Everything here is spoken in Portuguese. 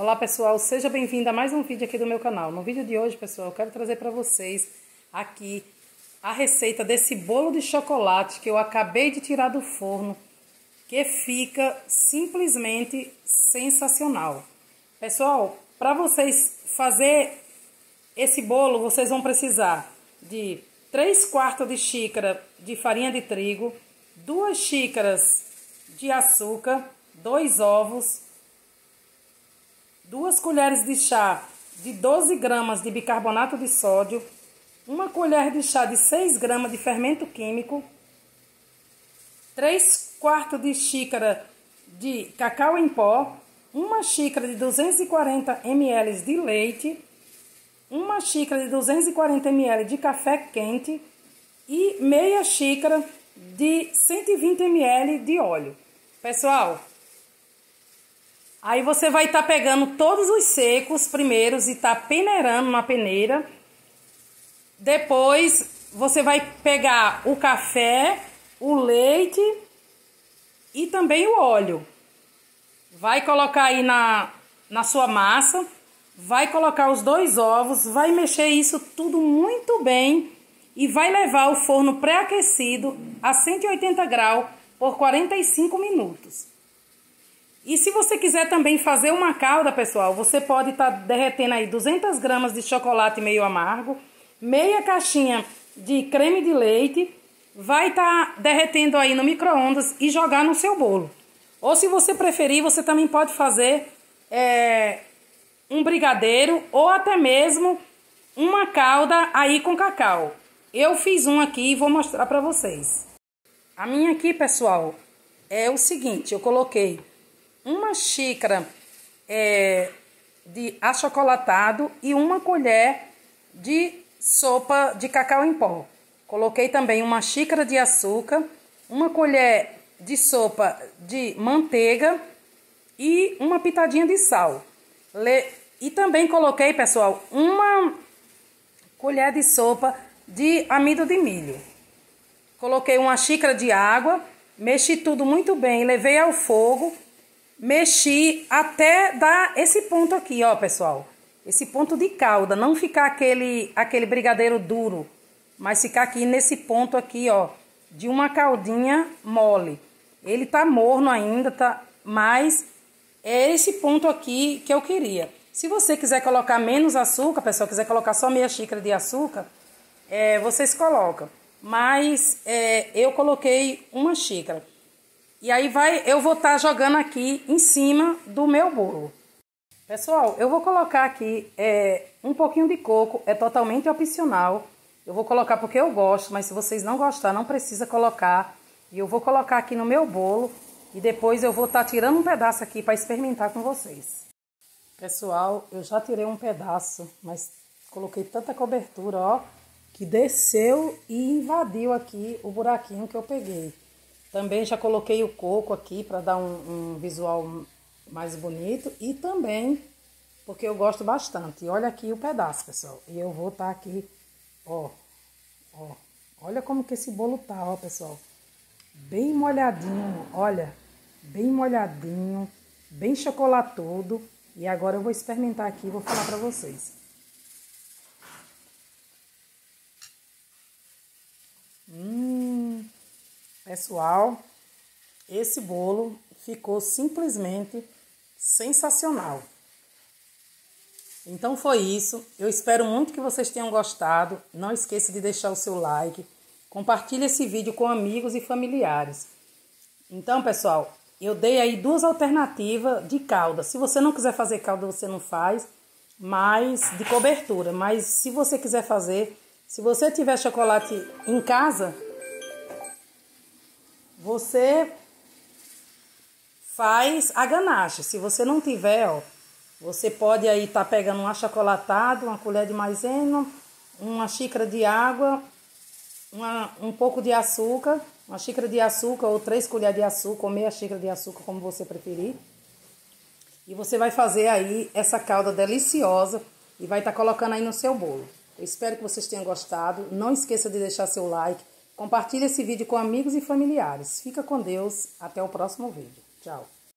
Olá pessoal, seja bem-vindo a mais um vídeo aqui do meu canal. No vídeo de hoje, pessoal, eu quero trazer para vocês aqui a receita desse bolo de chocolate que eu acabei de tirar do forno, que fica simplesmente sensacional. Pessoal, para vocês fazer esse bolo, vocês vão precisar de 3 quartos de xícara de farinha de trigo, 2 xícaras de açúcar, 2 ovos, duas colheres de chá de 12 gramas de bicarbonato de sódio, uma colher de chá de 6 gramas de fermento químico, 3 quartos de xícara de cacau em pó, uma xícara de 240 ml de leite, uma xícara de 240 ml de café quente e meia xícara de 120 ml de óleo. Pessoal, Aí você vai estar tá pegando todos os secos primeiros e tá peneirando na peneira. Depois você vai pegar o café, o leite e também o óleo. Vai colocar aí na, na sua massa, vai colocar os dois ovos, vai mexer isso tudo muito bem e vai levar o forno pré-aquecido a 180 graus por 45 minutos. E se você quiser também fazer uma calda, pessoal, você pode estar tá derretendo aí 200 gramas de chocolate meio amargo, meia caixinha de creme de leite, vai estar tá derretendo aí no micro-ondas e jogar no seu bolo. Ou se você preferir, você também pode fazer é, um brigadeiro ou até mesmo uma calda aí com cacau. Eu fiz um aqui e vou mostrar para vocês. A minha aqui, pessoal, é o seguinte, eu coloquei uma xícara é, de achocolatado e uma colher de sopa de cacau em pó. Coloquei também uma xícara de açúcar, uma colher de sopa de manteiga e uma pitadinha de sal. E também coloquei, pessoal, uma colher de sopa de amido de milho. Coloquei uma xícara de água, mexi tudo muito bem, levei ao fogo mexi até dar esse ponto aqui, ó, pessoal. Esse ponto de calda, não ficar aquele, aquele brigadeiro duro, mas ficar aqui nesse ponto aqui, ó, de uma caldinha mole. Ele tá morno ainda, tá, mas é esse ponto aqui que eu queria. Se você quiser colocar menos açúcar, pessoal, quiser colocar só meia xícara de açúcar, é, vocês colocam. Mas é, eu coloquei uma xícara. E aí vai, eu vou estar tá jogando aqui em cima do meu bolo. Pessoal, eu vou colocar aqui é, um pouquinho de coco, é totalmente opcional. Eu vou colocar porque eu gosto, mas se vocês não gostar, não precisa colocar. E eu vou colocar aqui no meu bolo e depois eu vou estar tá tirando um pedaço aqui para experimentar com vocês. Pessoal, eu já tirei um pedaço, mas coloquei tanta cobertura, ó, que desceu e invadiu aqui o buraquinho que eu peguei. Também já coloquei o coco aqui para dar um, um, visual mais bonito e também porque eu gosto bastante. Olha aqui o pedaço, pessoal. E eu vou estar tá aqui, ó, ó. Olha como que esse bolo tá, ó, pessoal. Bem molhadinho, olha. Bem molhadinho, bem chocolatudo. E agora eu vou experimentar aqui e vou falar para vocês. Pessoal, esse bolo ficou simplesmente sensacional. Então foi isso. Eu espero muito que vocês tenham gostado. Não esqueça de deixar o seu like. Compartilhe esse vídeo com amigos e familiares. Então, pessoal, eu dei aí duas alternativas de calda. Se você não quiser fazer calda, você não faz, mas de cobertura. Mas se você quiser fazer, se você tiver chocolate em casa, você faz a ganache. Se você não tiver, ó, você pode aí estar tá pegando um achocolatado, uma colher de maisena, uma xícara de água, uma, um pouco de açúcar, uma xícara de açúcar ou três colheres de açúcar ou meia xícara de açúcar, como você preferir. E você vai fazer aí essa calda deliciosa e vai estar tá colocando aí no seu bolo. Eu espero que vocês tenham gostado. Não esqueça de deixar seu like Compartilhe esse vídeo com amigos e familiares. Fica com Deus. Até o próximo vídeo. Tchau.